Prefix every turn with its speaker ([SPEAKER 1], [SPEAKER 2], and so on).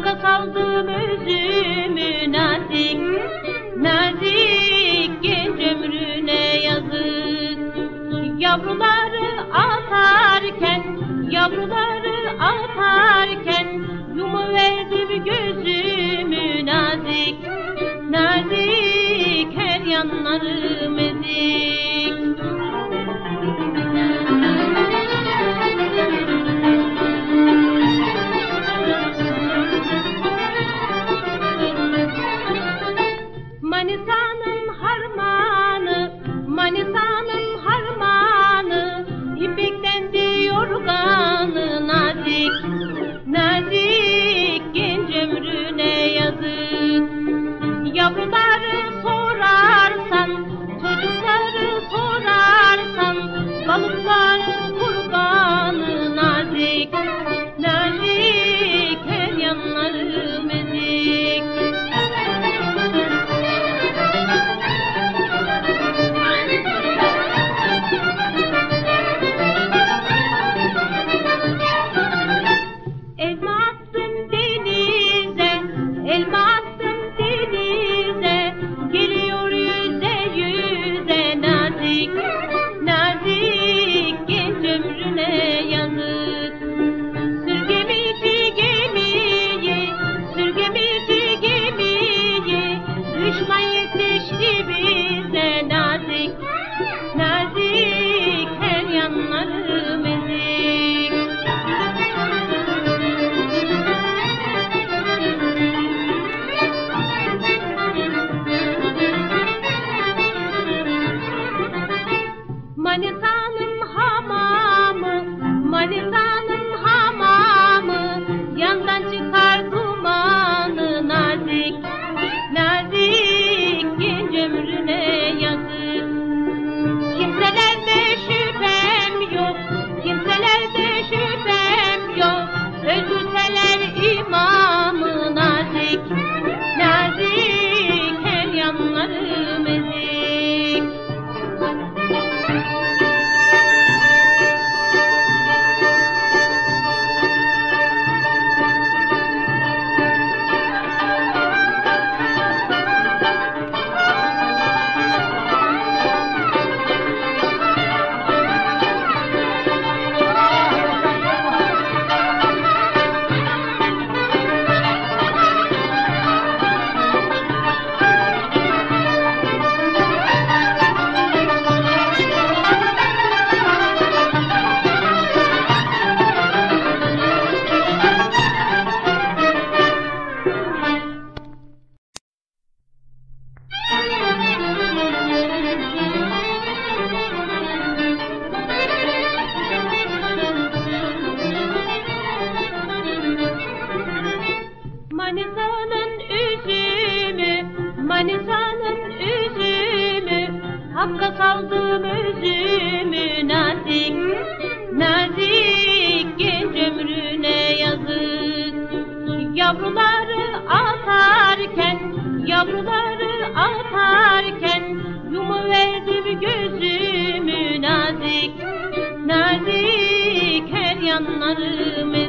[SPEAKER 1] Hakka saldım özümü nazik. Nazik genç ömrüne yazık. Yavruları atarken Yavruları atarken Yumuverdim gözümü nazik. Nazik her yanları aldım özümü nazik. Nazik genç ömrüne yazık. Yavruları atarken Yavruları atarken Yumuverdim gözümü nazik. Nazik her yanlarımı